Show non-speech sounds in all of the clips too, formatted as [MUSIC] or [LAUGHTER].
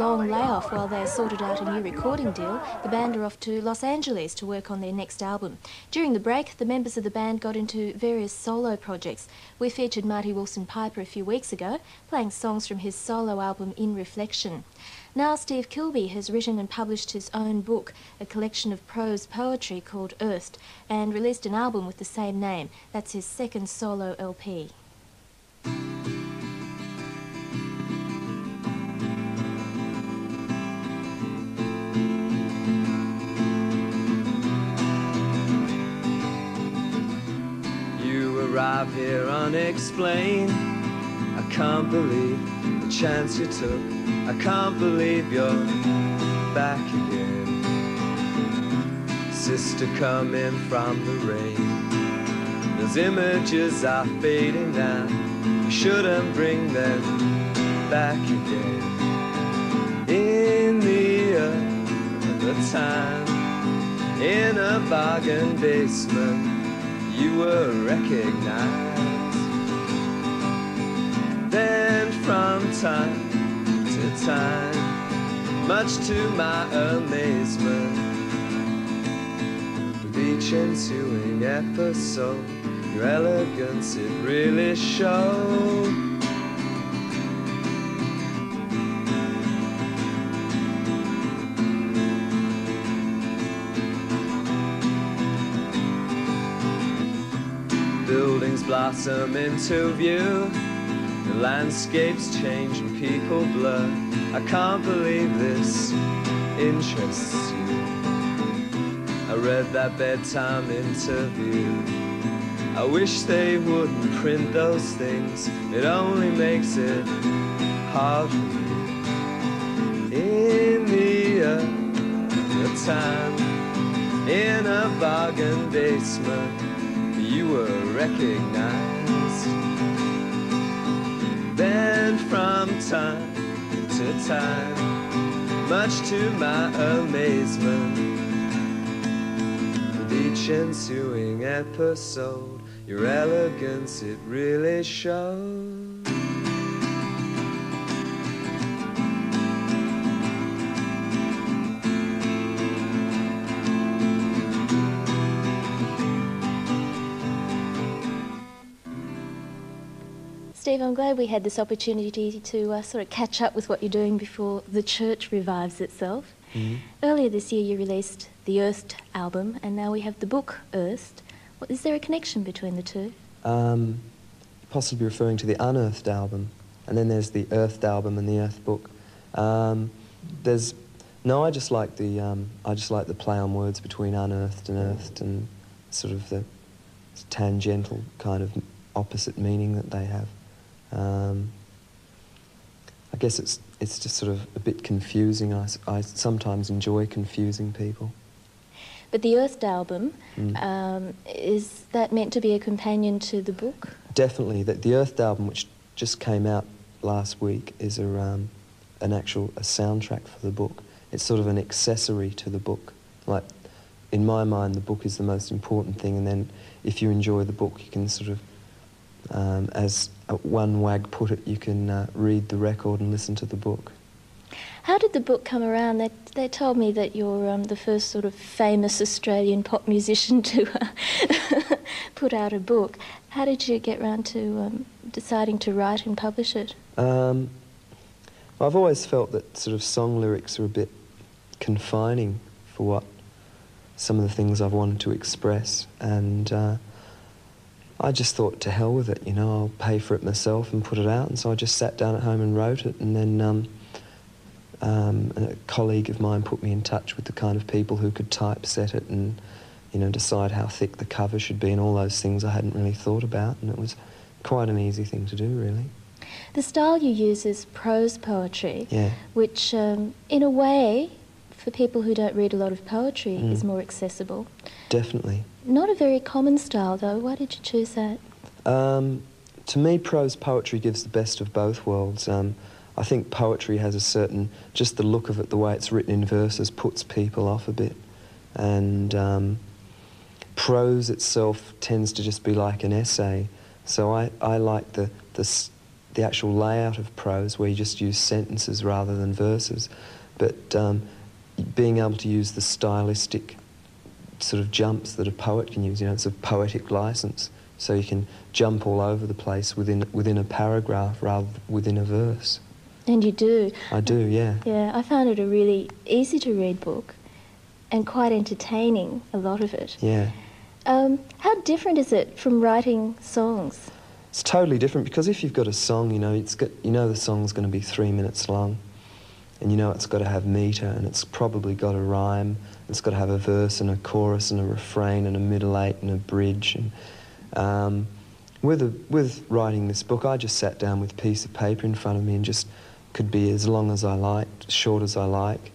long layoff while they sorted out a new recording deal, the band are off to Los Angeles to work on their next album. During the break, the members of the band got into various solo projects. We featured Marty Willson-Piper a few weeks ago, playing songs from his solo album In Reflection. Now Steve Kilbey has written and published his own book, a collection of prose poetry called Earthed, and released an album with the same name. That's his second solo LP. Arrive here unexplained. I can't believe the chance you took. I can't believe you're back again. Sister, come in from the rain. Those images are fading now. You shouldn't bring them back again. In the other time, in a bargain basement you were recognized. Then from time to time, much to my amazement, with each ensuing episode, your elegance it really showed. Blossom into view. The landscapes change and people blur. I can't believe this interests you. I read that bedtime interview. I wish they wouldn't print those things. It only makes it hard for you. In the other time, in a bargain basement you were recognized. Then from time to time, much to my amazement, with each ensuing episode, your elegance it really showed. Steve, I'm glad we had this opportunity to uh, sort of catch up with what you're doing before the church revives itself. Mm-hmm. Earlier this year, you released the Earthed album, and now we have the book Earthed. Is there a connection between the two? Um, possibly referring to the Unearthed album, and then there's the Earthed album and the Earth book. Um, there's no, I just like the um, I just like the play on words between unearthed and earthed, and sort of the tangential kind of opposite meaning that they have. Um, I guess it's it's just sort of a bit confusing. I, I sometimes enjoy confusing people. But the Earthed album, mm. um, is that meant to be a companion to the book? Definitely. That the Earthed album, which just came out last week, is a, um, an actual a soundtrack for the book. It's sort of an accessory to the book. Like, in my mind, the book is the most important thing, and then if you enjoy the book, you can sort of um, as one wag put it, you can uh, read the record and listen to the book. How did the book come around? They, they told me that you're um, the first sort of famous Australian pop musician [LAUGHS] to uh, [LAUGHS] put out a book. How did you get round to um, deciding to write and publish it? Um, I've always felt that sort of song lyrics are a bit confining for what some of the things I've wanted to express, and uh, I just thought, to hell with it, you know, I'll pay for it myself and put it out. And so I just sat down at home and wrote it. And then um, um, a colleague of mine put me in touch with the kind of people who could typeset it and, you know, decide how thick the cover should be and all those things I hadn't really thought about. And it was quite an easy thing to do, really. The style you use is prose poetry, yeah. which, um, in a way, for people who don't read a lot of poetry, mm. is more accessible. Definitely. Not a very common style, though. Why did you choose that? Um, to me, prose poetry gives the best of both worlds. Um, I think poetry has a certain, just the look of it, the way it's written in verses, puts people off a bit. And um, prose itself tends to just be like an essay. So I, I like the, the, the actual layout of prose, where you just use sentences rather than verses, but um, being able to use the stylistic sort of jumps that a poet can use. You know, it's a poetic license, so you can jump all over the place within within a paragraph rather than within a verse. And you do. I do, yeah. Yeah, I found it a really easy to read book, and quite entertaining. A lot of it. Yeah. Um, how different is it from writing songs? It's totally different because if you've got a song, you know, it's got, you know the song's going to be three minutes long, and you know it's got to have meter, and it's probably got a rhyme. It's got to have a verse and a chorus and a refrain and a middle eight and a bridge. And um, with a, with writing this book, I just sat down with a piece of paper in front of me and just could be as long as I liked, short as I like.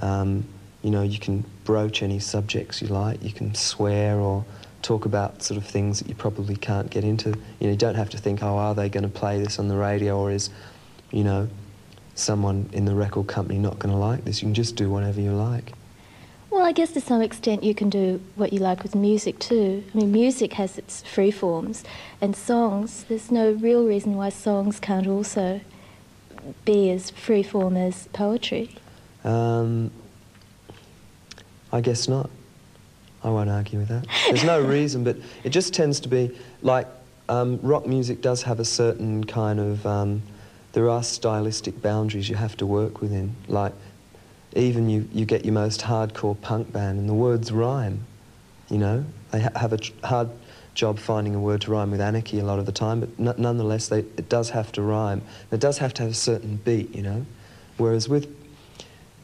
Um, you know, you can broach any subjects you like. You can swear or talk about sort of things that you probably can't get into. You know, you don't have to think, oh, are they going to play this on the radio or is, you know, someone in the record company not going to like this? You can just do whatever you like. I guess to some extent you can do what you like with music too. I mean, music has its free forms, and songs, there's no real reason why songs can't also be as free form as poetry. Um, I guess not. I won't argue with that. There's no [LAUGHS] reason, but it just tends to be like um, rock music does have a certain kind of. Um, there are stylistic boundaries you have to work within. Like, even you, you get your most hardcore punk band and the words rhyme, you know? They ha have a hard job finding a word to rhyme with anarchy a lot of the time, but nonetheless, they, it does have to rhyme. It does have to have a certain beat, you know? Whereas with,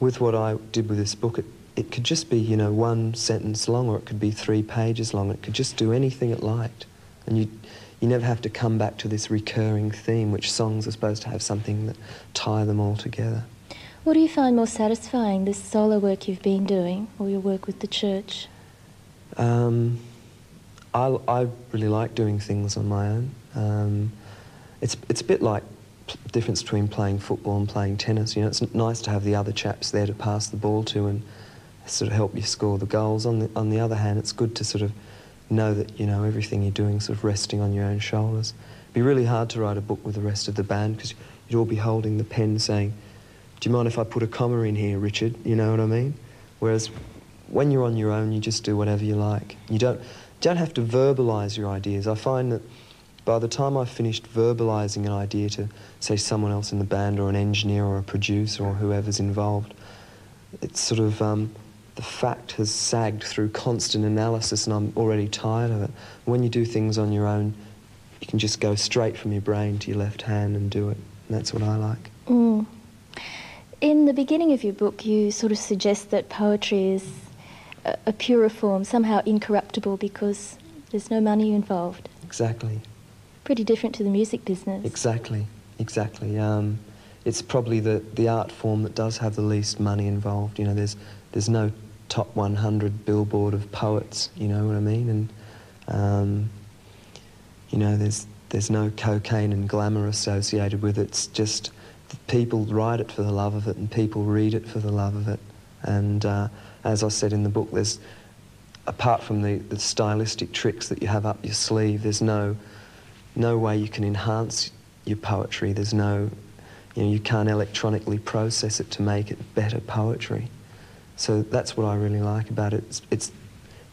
with what I did with this book, it, it could just be, you know, one sentence long or it could be three pages long. It could just do anything it liked. And you, you never have to come back to this recurring theme, which songs are supposed to have something that tie them all together. What do you find more satisfying, this solo work you've been doing or your work with the church? Um, I, I really like doing things on my own. Um, it's, it's a bit like the difference between playing football and playing tennis. You know, it's nice to have the other chaps there to pass the ball to and sort of help you score the goals. On the, on the other hand, it's good to sort of know that, you know, everything you're doing sort of resting on your own shoulders. It'd be really hard to write a book with the rest of the band because you'd all be holding the pen saying, do you mind if I put a comma in here, Richard? You know what I mean? Whereas when you're on your own, you just do whatever you like. You don't, don't have to verbalise your ideas. I find that by the time I've finished verbalising an idea to, say, someone else in the band or an engineer or a producer or whoever's involved, it's sort of um, the fact has sagged through constant analysis and I'm already tired of it. When you do things on your own, you can just go straight from your brain to your left hand and do it. And that's what I like. Mm. In the beginning of your book, you sort of suggest that poetry is a, a purer form, somehow incorruptible because there's no money involved. Exactly. Pretty different to the music business. Exactly, exactly. Um, it's probably the, the art form that does have the least money involved. You know, there's there's no top 100 billboard of poets, you know what I mean? And, um, you know, there's, there's no cocaine and glamour associated with it. It's just people write it for the love of it and people read it for the love of it. And uh, as I said in the book, there's, apart from the, the stylistic tricks that you have up your sleeve, there's no, no way you can enhance your poetry. There's no, you know, you can't electronically process it to make it better poetry. So that's what I really like about it. It's, it's,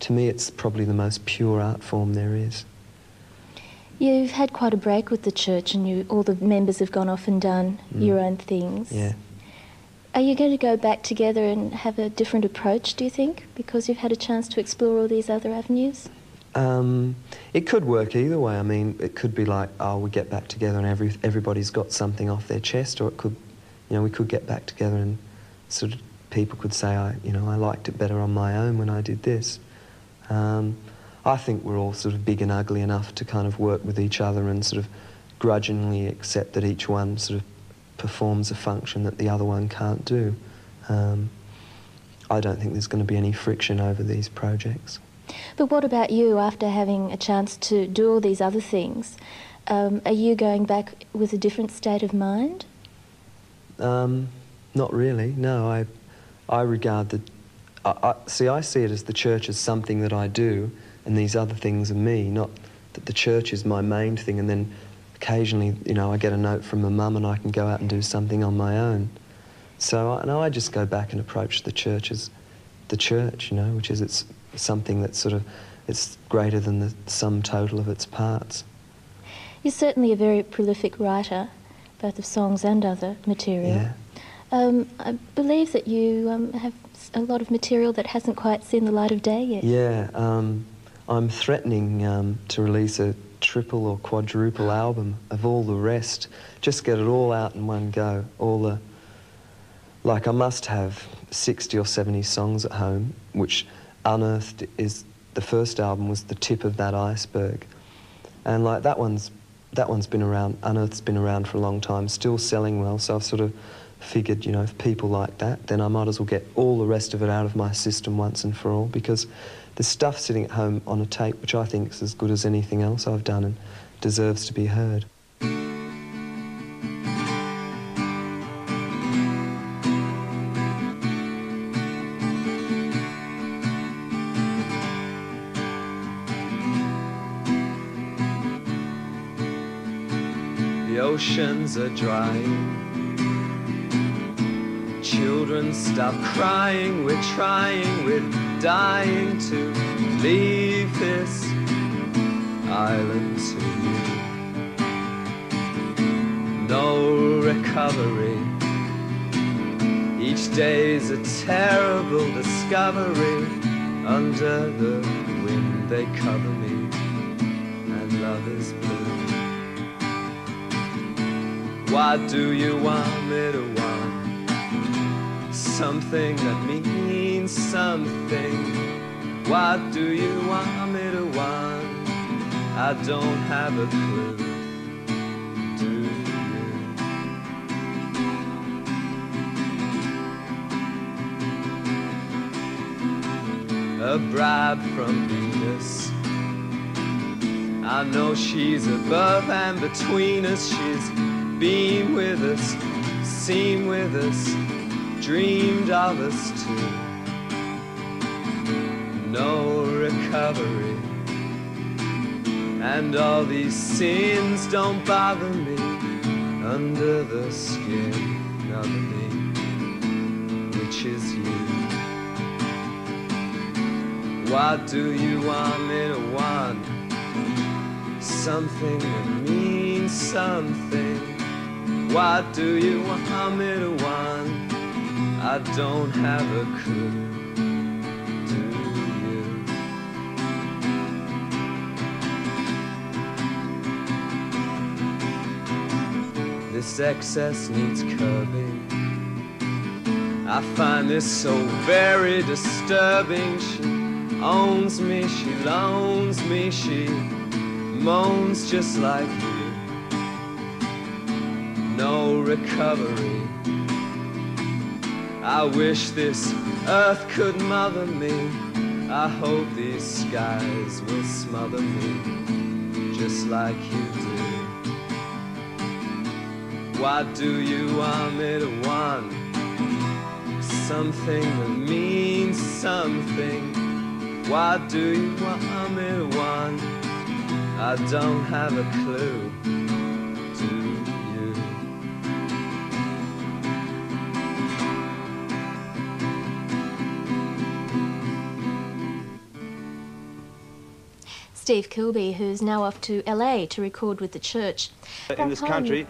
to me, it's probably the most pure art form there is. You've had quite a break with the church, and you, all the members have gone off and done mm. your own things. Yeah. Are you going to go back together and have a different approach, do you think, because you've had a chance to explore all these other avenues? Um, it could work either way. I mean, it could be like, oh, we get back together and every, everybody's got something off their chest, or it could, you know, we could get back together and sort of people could say, I, you know, I liked it better on my own when I did this. Um, I think we're all sort of big and ugly enough to kind of work with each other and sort of grudgingly accept that each one sort of performs a function that the other one can't do. Um, I don't think there's going to be any friction over these projects. But what about you after having a chance to do all these other things? Um, are you going back with a different state of mind? Um, not really, no. I, I regard the, I, I, see, I see it as the church as something that I do, and these other things are me, not that the church is my main thing, and then occasionally, you know, I get a note from my mum and I can go out and do something on my own. So I know I just go back and approach the church as the church, you know, which is it's something that's sort of it's greater than the sum total of its parts. You're certainly a very prolific writer, both of songs and other material. Yeah. Um, I believe that you um, have a lot of material that hasn't quite seen the light of day yet. Yeah, um, I'm threatening um, to release a triple or quadruple album of all the rest. Just get it all out in one go. All the like I must have 60 or 70 songs at home, which Unearthed is the first album was the tip of that iceberg. And like that one's that one's been around, Unearthed's been around for a long time, still selling well, so I've sort of figured, you know, if people like that, then I might as well get all the rest of it out of my system once and for all because there's stuff sitting at home on a tape which I think is as good as anything else I've done and deserves to be heard. The oceans are drying. Children stop crying. We're trying, we're dying to leave this island to you. No recovery. Each day's a terrible discovery. Under the wind they cover me, and love is blue. Why do you want me to something that means something? What do you want me to want? I don't have a clue. Do you? A bribe from Venus. I know she's above and between us. She's been with us, seen with us, dreamed of us too. No recovery, and all these sins don't bother me under the skin of me, which is you. What do you want me to want something that means something? What do you want me to want? I don't have a clue. Do you? This excess needs curbing. I find this so very disturbing. She owns me, she loans me, she moans just like you no recovery. I wish this earth could mother me. I hope these skies will smother me just like you do. Why do you want me to want something that means something? Why do you want me to want? I don't have a clue. Steve Kilbey, who's now off to LA to record with the church. in this country